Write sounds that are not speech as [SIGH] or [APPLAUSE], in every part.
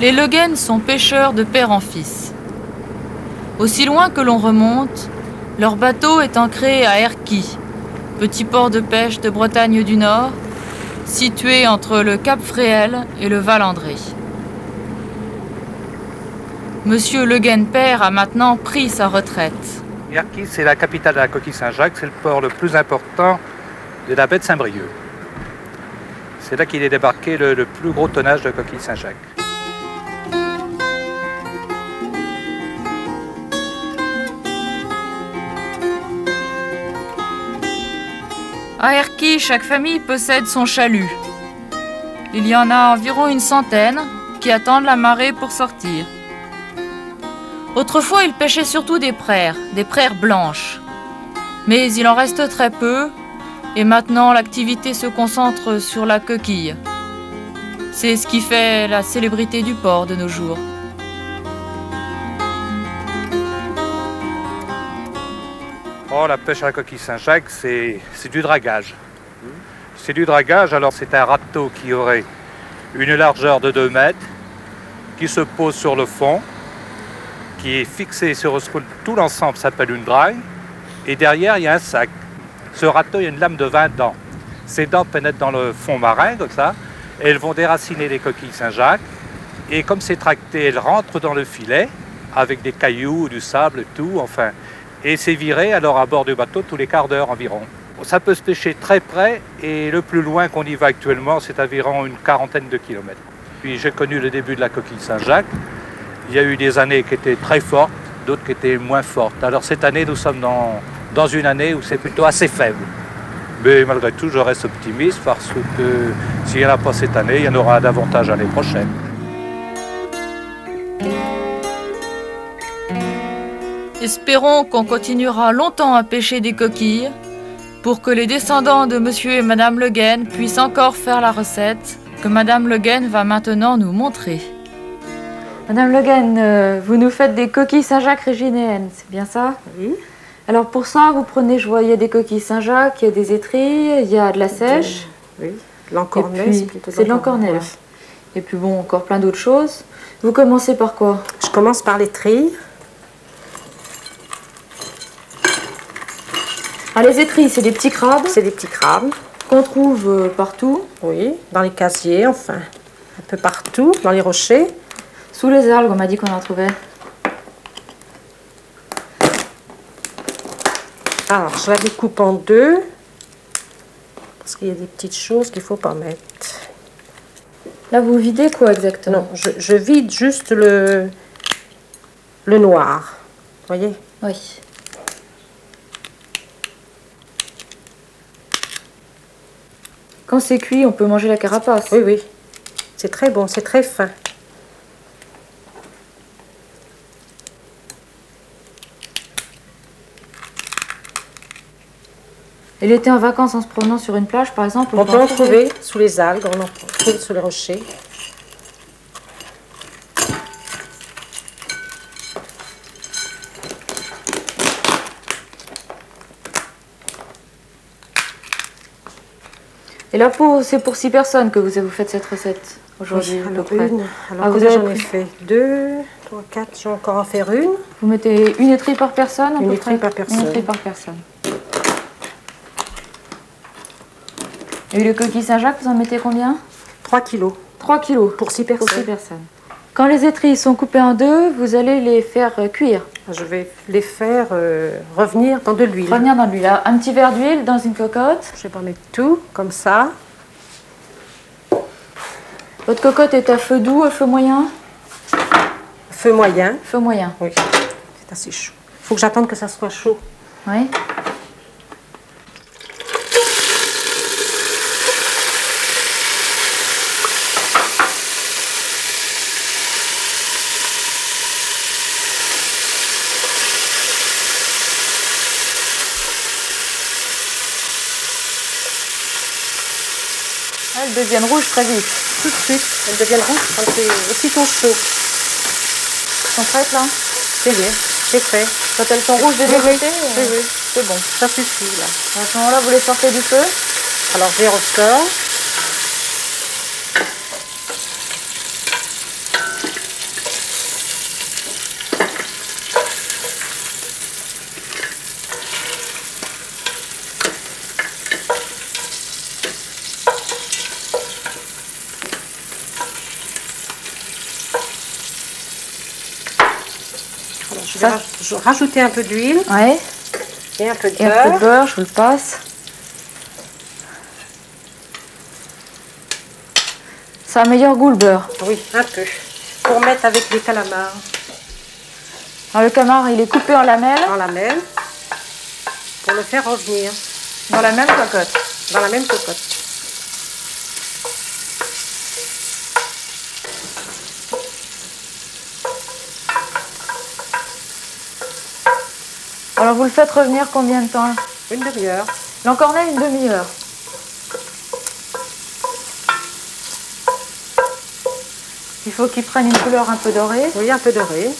Les Le Guen sont pêcheurs de père en fils. Aussi loin que l'on remonte, leur bateau est ancré à Erquy, petit port de pêche de Bretagne du Nord, situé entre le Cap Fréhel et le Val André. Monsieur Le Guen père a maintenant pris sa retraite. Erquy, c'est la capitale de la coquille Saint-Jacques, c'est le port le plus important de la baie de Saint-Brieuc. C'est là qu'il est débarqué le, le plus gros tonnage de coquille Saint-Jacques. À Erquy, chaque famille possède son chalut. Il y en a environ une centaine qui attendent la marée pour sortir. Autrefois, ils pêchaient surtout des praires, des praires blanches. Mais il en reste très peu, et maintenant l'activité se concentre sur la coquille. C'est ce qui fait la célébrité du port de nos jours. La pêche à la coquille Saint-Jacques, c'est c'est du dragage. C'est du dragage, alors c'est un râteau qui aurait une largeur de 2 mètres, qui se pose sur le fond, qui est fixé sur ce que tout l'ensemble s'appelle une drague, et derrière il y a un sac. Ce râteau, il y a une lame de 20 dents. Ces dents pénètrent dans le fond marin, comme ça, et elles vont déraciner les coquilles Saint-Jacques, et comme c'est tracté, elles rentrent dans le filet, avec des cailloux, du sable, tout, enfin, et c'est viré alors à bord du bateau tous les quarts d'heure environ. Ça peut se pêcher très près et le plus loin qu'on y va actuellement, c'est environ une quarantaine de kilomètres. Puis j'ai connu le début de la coquille Saint-Jacques. Il y a eu des années qui étaient très fortes, d'autres qui étaient moins fortes. Alors cette année, nous sommes dans, dans une année où c'est plutôt assez faible. Mais malgré tout, je reste optimiste parce que s'il n'y en a pas cette année, il y en aura davantage l'année prochaine. Espérons qu'on continuera longtemps à pêcher des coquilles pour que les descendants de Monsieur et Madame Le Guen puissent encore faire la recette que Madame Le Guen va maintenant nous montrer. Madame Le Guen, euh, vous nous faites des coquilles Saint-Jacques régénéennes, c'est bien ça? Oui. Alors pour ça, vous prenez, je vois, il y a des coquilles Saint-Jacques, il y a des étrilles, il y a de la sèche. Oui. L'encornet, Et puis, c'est plutôt c'est de l'encornet, oui. Et puis bon, encore plein d'autres choses. Vous commencez par quoi? Je commence par les Ah, les étrilles, c'est des petits crabes C'est des petits crabes. qu'on trouve euh, partout, Oui. Dans les casiers, enfin. Un peu partout. Dans les rochers. sous les algues, on m'a dit qu'on en trouvait. Alors, je la découpe en deux. Parce qu'il y a des petites choses qu'il ne faut pas mettre. Là, vous videz quoi exactement? Non, je, je vide juste le, le noir. Vous voyez? Oui. Quand c'est cuit, on peut manger la carapace. Oui, oui. C'est très bon, c'est très fin. Et l'été en vacances en se promenant sur une plage, par exemple, On peut en trouver sous les algues, on en trouve sous les rochers. Et là, pour- c'est pour six personnes que vous, vous faites cette recette aujourd'hui. alors une. Alors Ah, vous avez j'en ai fait Deux, trois, quatre. Je vais encore en faire une. Vous mettez une étrille par personne Une près par personne. Une étrille par personne. Et le coquille Saint-Jacques, vous en mettez combien 3 kilos 3 kilos pour 6 pour six personnes. personnes. Quand les étrilles sont coupées en deux, vous allez les faire cuire. Je vais les faire euh, revenir dans de l'huile. Revenir dans l'huile. Un petit verre d'huile dans une cocotte. Je vais pas mettre tout comme ça. Votre cocotte est à feu doux, à feu moyen? Feu moyen. Feu moyen. Oui, c'est assez chaud. Il faut que j'attende que ça soit chaud. Oui. Elles deviennent rouges très vite. Tout de suite, elles deviennent rouges quand c'est aussitôt chaud. Elles sont prêtes là? C'est bien, c'est fait. Quand elles sont rouges deux Oui, oui, c'est bon. Ça suffit là. À ce moment-là, vous les sortez du feu. Alors je les ressors. Rajouter un peu d'huile Ouais. et un peu de Et un peu de beurre. je vous le passe. Ça a un meilleur goût le beurre. Oui, un peu. Pour mettre avec les calamars Alors le camard, il est coupé en lamelles en lamelles. Pour le faire revenir dans la même cocotte. dans la même cocotte. Alors vous le faites revenir combien de temps Une demi-heure. L'encornet, une demi-heure. Il faut qu'il prenne une couleur un peu dorée. Oui, un peu doré.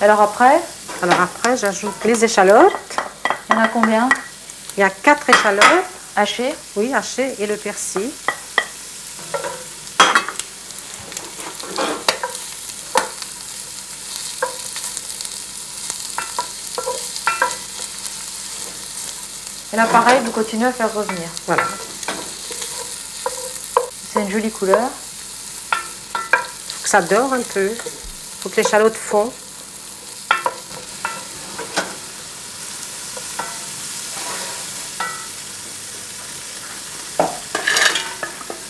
Alors après, Alors après, j'ajoute les échalotes. il y en a combien Il y a quatre échalotes, Hachées. oui, hachées, et le persil. Et là pareil, vous continuez à faire revenir. Voilà. C'est une jolie couleur. faut que ça dore un peu. faut que l'échalote fond.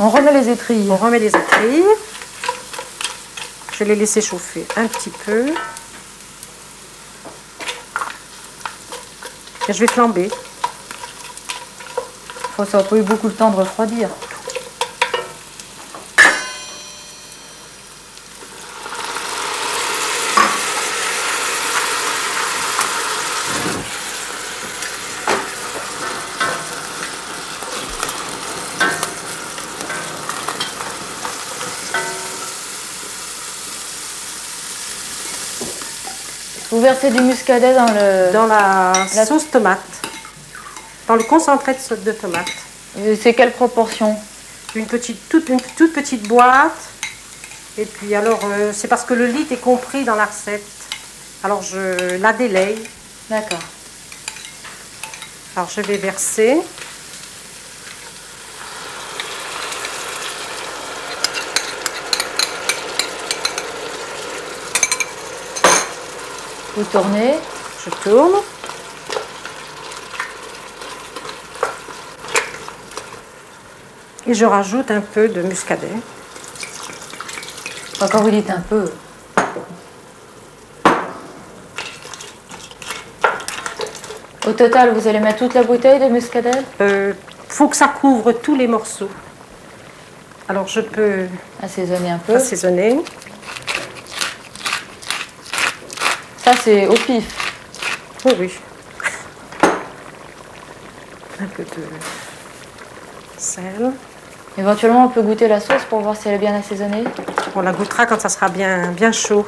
On remet les étrilles. On remet les étrilles. Je vais les laisser chauffer un petit peu. Et je vais flamber. Faut ça n'a pas eu beaucoup le temps de refroidir. Vous versez du muscadet dans le... Dans la, La- sauce tomate. Dans le concentré de sauce de tomate. C'est quelle proportion? Une petite, toute, une toute petite boîte. Et puis alors, euh, c'est parce que le litre est compris dans la recette. Alors je la délaye. D'accord. Alors je vais verser. Vous tournez. Je tourne. Et je rajoute un peu de muscadet. Enfin, quand vous dites un peu. Au total, vous allez mettre toute la bouteille de muscadet? Euh, faut que ça couvre tous les morceaux. Alors je peux Assaisonner un peu. assaisonner. Ça, c'est au pif. Oh oui. [LAUGHS] Un peu de sel. Éventuellement, on peut goûter la sauce pour voir si elle est bien assaisonnée. On la goûtera quand ça sera bien, bien chaud.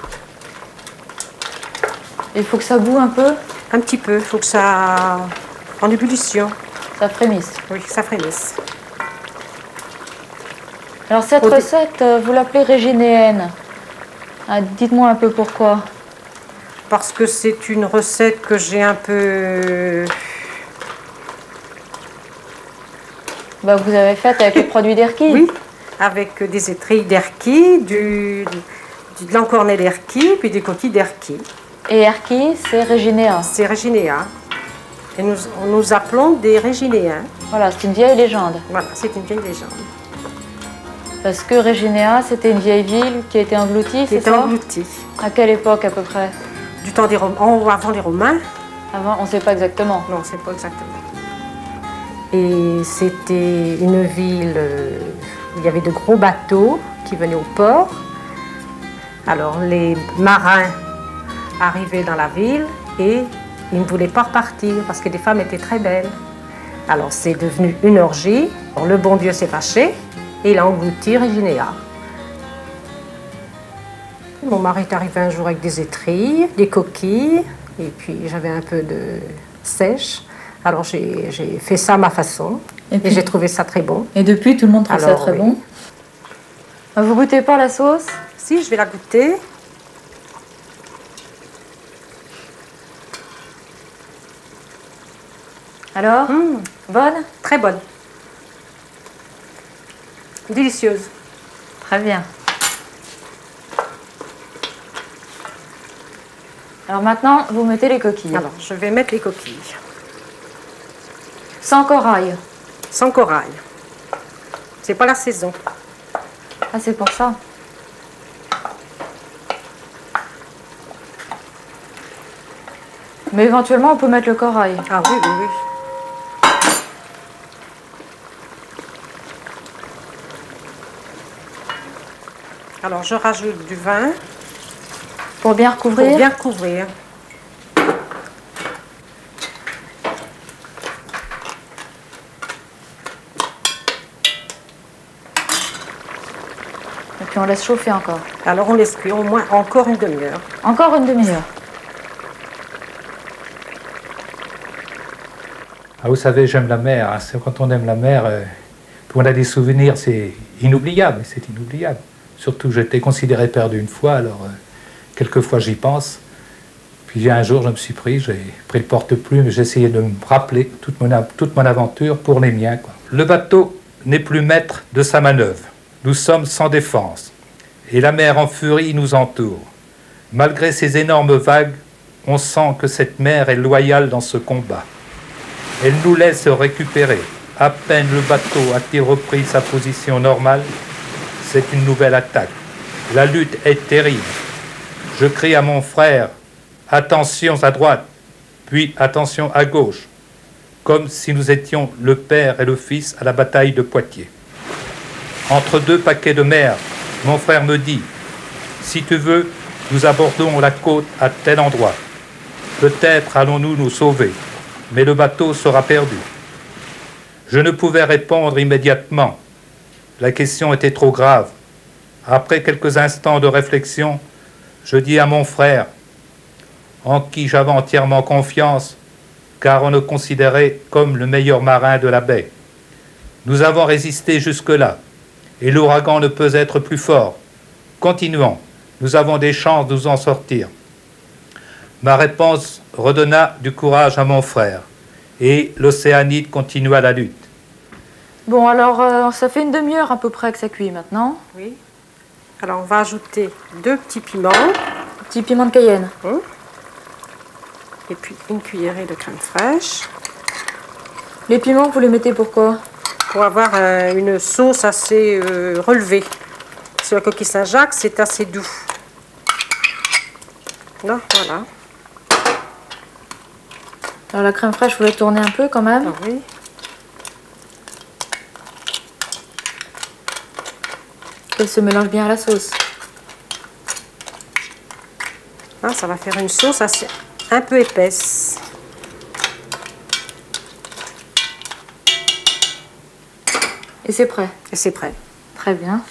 Il faut que ça boue un peu, Un petit peu. Il faut que ça en ébullition. ça frémisse. Oui, ça frémisse. Alors, cette Au recette, euh, vous l'appelez régénéenne. Ah, Dites-moi un peu pourquoi. Parce que c'est une recette que j'ai un peu. Bah, vous avez faite avec les produits d'Erquy. Oui, avec des étrilles d'erquis, du, du, de l'encornet d'erquis, puis des coquilles d'erquis. Et Erquy, c'est régénéa. C'est Réginéa. Et nous, nous appelons des Réginéens. Voilà, c'est une vieille légende. Voilà, c'est une vieille légende. Parce que Régénéa, c'était une vieille ville qui a été engloutie, Qui c'est est ça? engloutie. À quelle époque à peu près? Du temps des Romains, avant les Romains. Avant, on ne sait pas exactement. Non, c'est pas exactement. Et c'était une ville euh, où il y avait de gros bateaux qui venaient au port. Alors les marins arrivaient dans la ville et ils ne voulaient pas repartir parce que les femmes étaient très belles. Alors c'est devenu une orgie. Alors, le bon Dieu s'est fâché et il a englouti Réginéa. Mon mari est arrivé un jour avec des étrilles, des coquilles, et puis j'avais un peu de sèche. Alors j'ai fait ça à ma façon, Et j'ai trouvé ça très bon. Et depuis, tout le monde trouve ça Alors, très oui. bon. Ah, Vous goûtez pas la sauce? Si, je vais la goûter. Alors Hum, Bonne très bonne. Délicieuse. Très bien. Alors maintenant, vous mettez les coquilles. Alors, je vais mettre les coquilles. Sans corail. Sans corail. C'est pas la saison. Ah, c'est pour ça. Mais éventuellement, on peut mettre le corail. Ah oui, oui, oui. Alors, je rajoute du vin Pour bien recouvrir. pour bien recouvrir. Puis on laisse chauffer encore. Alors, on laisse cuire au moins encore une demi-heure. Encore une demi-heure. Ah, vous savez, j'aime la mer. hein. C'est Quand on aime la mer, euh, on a des souvenirs, c'est inoubliable. C'est inoubliable. Surtout que j'étais considéré perdu une fois, alors euh, quelquefois j'y pense. Puis un jour, je me suis pris, j'ai pris le porte-plume et j'ai essayé de me rappeler toute mon, toute mon aventure pour les miens. quoi. Le bateau n'est plus maître de sa manœuvre. Nous sommes sans défense. Et la mer en furie nous entoure. Malgré ces énormes vagues, on sent que cette mer est loyale dans ce combat. Elle nous laisse récupérer. À peine le bateau a-t-il repris sa position normale, c'est une nouvelle attaque. La lutte est terrible. Je crie à mon frère, attention à droite, puis attention à gauche, comme si nous étions le père et le fils à la bataille de Poitiers. Entre deux paquets de mer, mon frère me dit, si tu veux, nous abordons la côte à tel endroit. Peut-être allons-nous nous sauver mais le bateau sera perdu. Je ne pouvais répondre immédiatement. La question était trop grave. Après quelques instants de réflexion, je dis à mon frère, en qui j'avais entièrement confiance, car on le considérait comme le meilleur marin de la baie. Nous avons résisté jusque-là, et l'ouragan ne peut être plus fort. Continuons, nous avons des chances de nous en sortir. Ma réponse redonna du courage à mon frère, et l'Océanide continua la lutte. Bon, alors, euh, ça fait une demi-heure à peu près que ça cuit maintenant. Oui. Alors, on va ajouter deux petits piments Petit piment de Cayenne. et puis une cuillerée de crème fraîche Les piments, vous les mettez pourquoi pour avoir euh, une sauce assez euh, relevée. Sur la coquille Saint-Jacques, c'est assez doux. Non, voilà. Alors, la crème fraîche, vous la tournez un peu quand même? Ah oui. Qu'elle se mélange bien à la sauce. Ah, ça va faire une sauce assez, un peu épaisse. Et c'est prêt. Et c'est prêt. Très bien.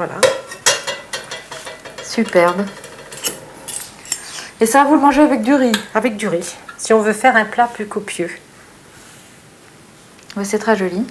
Voilà. Superbe. Et ça, vous le mangez avec du riz. Avec du riz. Si on veut faire un plat plus copieux. Ouais, c'est très joli.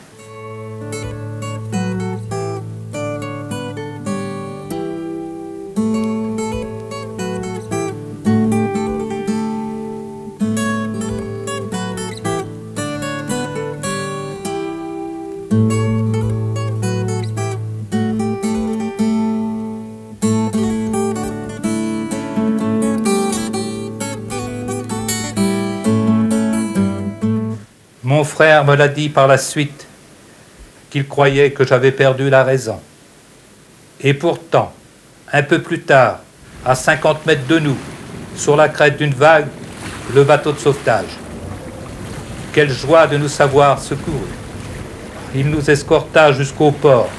Frère me l'a dit par la suite qu'il croyait que j'avais perdu la raison. Et pourtant, un peu plus tard, à 50 mètres de nous, sur la crête d'une vague, le bateau de sauvetage. Quelle joie de nous savoir secourus. Il nous escorta jusqu'au port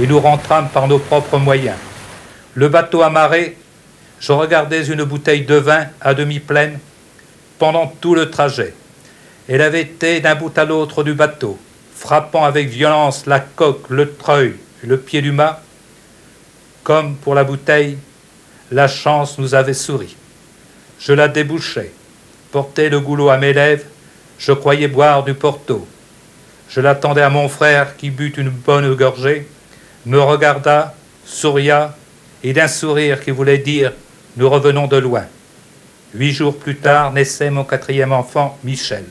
et nous rentrâmes par nos propres moyens. Le bateau amarré, je regardais une bouteille de vin à demi pleine pendant tout le trajet. Elle avait été d'un bout à l'autre du bateau, frappant avec violence la coque, le treuil le pied du mât. Comme pour la bouteille, la chance nous avait souri. Je la débouchai, portais le goulot à mes lèvres, je croyais boire du porto. Je l'attendais à mon frère qui but une bonne gorgée, me regarda, souria, et d'un sourire qui voulait dire Nous revenons de loin. Huit jours plus tard naissait mon quatrième enfant, Michel.